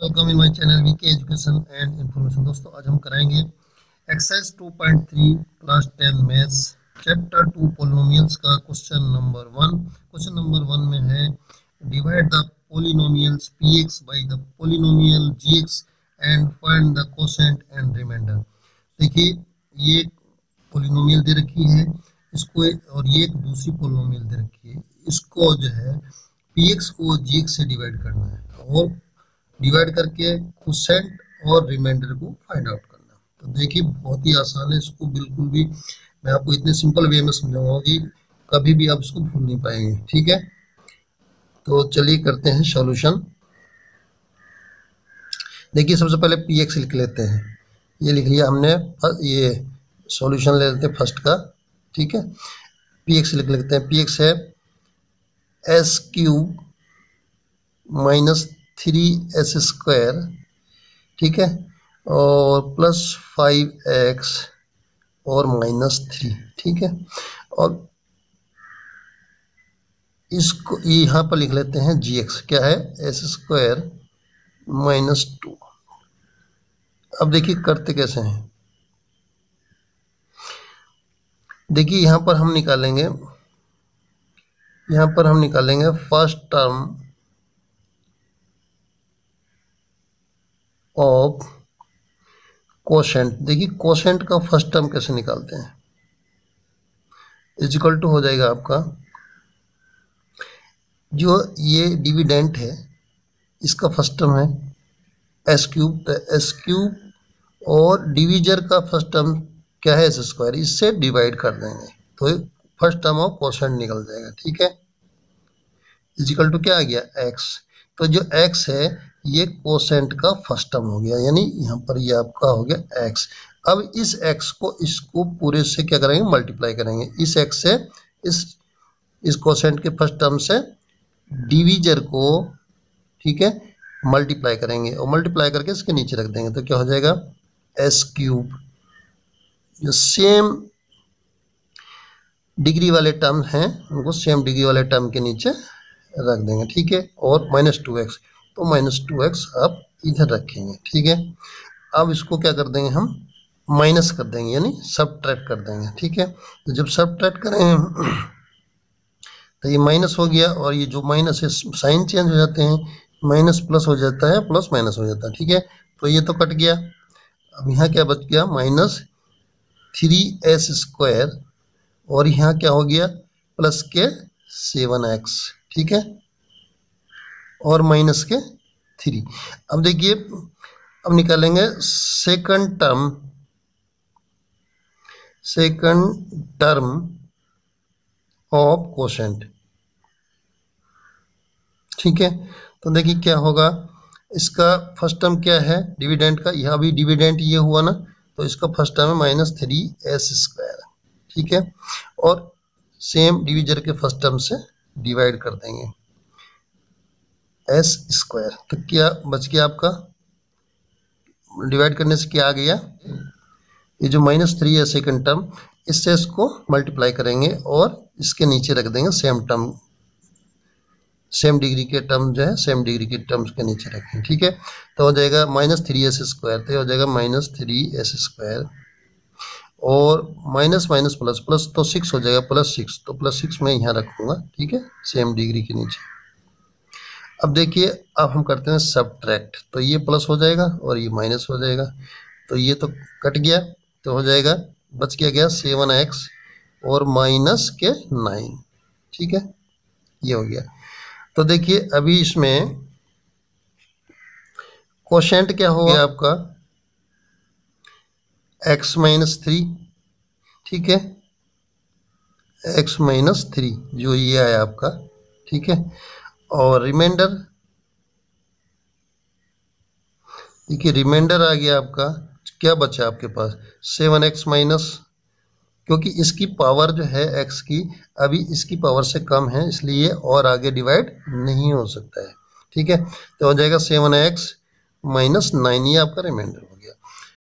Welcome in my channel VK education and information दोस्तों, आज हम कराएँगे exercise 2.3 class 10 maths chapter 2 polynomials का question number one question number one में है divide the polynomials px by the polynomial gx and find the quotient and remainder देखिए, ये polynomial दे रखी है, इसको और ये एक दूसरी पोलिनोमियल दे रखी है। इसको जो है px को gx से डिवाइड करना है। और डिवाइड करके क्वेश्चन और रिमाइंडर को फाइंड आउट करना। तो देखिए, बहुत ही आसान है इसको बिल्कुल भी। मैं आपको इतने सिंपल वे में समझाऊँगा कि कभी भी आप इसको भूल नहीं पाएँगे, ठीक है? तो चलिए करते हैं सॉल्यूशन देखिए, सबसे पहले पी एक्स लिख लेते हैं। ये लिख लिया हमने ये सॉल्यूशन ले लेते हैं फ़र्स्ट का, ठीक है? पी एक्स लिख लेते हैं। पी एक्स है x cube minus three x square, ठीक है? और प्लस फाइव एक्स और माइनस थ्री, ठीक है? और इसको यहाँ पर लिख लेते हैं जी एक्स, क्या है? X square minus two. अब देखिए करते कैसे हैं। देखिए यहाँ पर हम निकालेंगे, यहाँ पर हम निकालेंगे फ़र्स्ट टर्म ऑफ़ कोशेंट देखिए कोशेंट का फ़र्स्ट टर्म कैसे निकालते हैं? इजिकल टू हो जाएगा आपका। जो ये डिविडेंट है, इसका फ़र्स्ट टर्म है एस क्यूब तो एस क्यूब और डिविजर का फ़र्स्ट टर्म क्या है एस स्क्वायर इससे डिवाइड कर देंगे। तो फ़र्स्ट टर्म ऑफ़ कोशेंट निकल जाएगा, ठीक है? इजिकल टू क्या आ गया? एक्स तो जो एक्स है, ये कोसेंट का फ़र्स्ट टर्म हो गया, यानी यहाँ पर ये आपका हो गया एक्स अब इस एक्स को इसको पूरे से क्या करेंगे? मल्टीप्लाई करेंगे। इस एक्स से, इस इस कोसेंट के फ़र्स्ट टर्म से डिवीजर को, ठीक है मल्टीप्लाई करेंगे। और मल्टीप्लाई करके इसके नीचे रख देंगे तो क्या हो जाएगा? एस क्यूब जो सेम डिग्री वाले टर्म हैं, उनको सेम डिग्री वाले टर्म के नीचे रख देंगे, ठीक है? और माइनस टू एक्स तो माइनस टू एक्स आप इधर रखेंगे, ठीक है? अब इसको क्या कर देंगे हम? माइनस कर देंगे, यानी सब कर देंगे, ठीक है? तो जब सब करेंगे तो ये माइनस हो गया, और ये जो माइनस है साइन चेंज हो जाते हैं माइनस प्लस हो जाता है प्लस माइनस हो जाता है, ठीक है? तो ये तो कट गया। अब यहाँ क्या बच गया? माइनस थ्री एस स्क्वायर और यहाँ क्या हो गया? प्लस के सेवन एक्स ठीक है? और माइनस के थ्री अब देखिए, अब निकालेंगे second term second term of quotient ठीक है? तो देखिए क्या होगा? इसका फ़र्स्ट टर्म क्या है? डिविडेंट का, यह भी डिविडेंट ये हुआ ना तो इसका फ़र्स्ट टर्म है माइनस थ्री एस स्क्वायर ठीक है? और सेम डिविजर के फ़र्स्ट टर्म से डिवाइड कर देंगे। एस स्क्वायर तो क्या बच गया आपका? डिवाइड करने से क्या आ गया? ये जो माइनस थ्री है सेकेंड टर्म इससे इसको मल्टीप्लाई करेंगे और इसके नीचे रख देंगे सेम टर्म सेम डिग्री के टर्म जो है सेम डिग्री के टर्म्स के नीचे रखेंगे ठीक है? तो हो जाएगा माइनस थ्री एस स्क्वायर तो हो जाएगा माइनस थ्री एस स्क्वायर और माइनस माइनस प्लस प्लस तो सिक्स हो जाएगा प्लस सिक्स तो प्लस सिक्स मैं यहाँ रखूँगा, ठीक है? सेम डिग्री के नीचे। अब देखिए, अब हम करते हैं सब तो ये प्लस हो जाएगा और ये माइनस हो जाएगा। तो ये तो कट गया तो हो जाएगा, बच गया गया सेवन एक्स और माइनस के नाइन ठीक है? ये हो गया। तो देखिए, अभी इसमें क्वेश्चन क्या होगा? आपका एक्स माइनस थ्री ठीक है? एक्स माइनस थ्री जो ये आया आपका, ठीक है? और रिमाइंडर देखिए रिमाइंडर आ गया आपका, क्या बचा आपके पास? सेवन एक्स माइनस क्योंकि इसकी पावर जो है एक्स की, अभी इसकी पावर से कम है, इसलिए और आगे डिवाइड नहीं हो सकता है, ठीक है? तो हो जाएगा सेवन एक्स माइनस नाइन ये आपका रिमाइंडर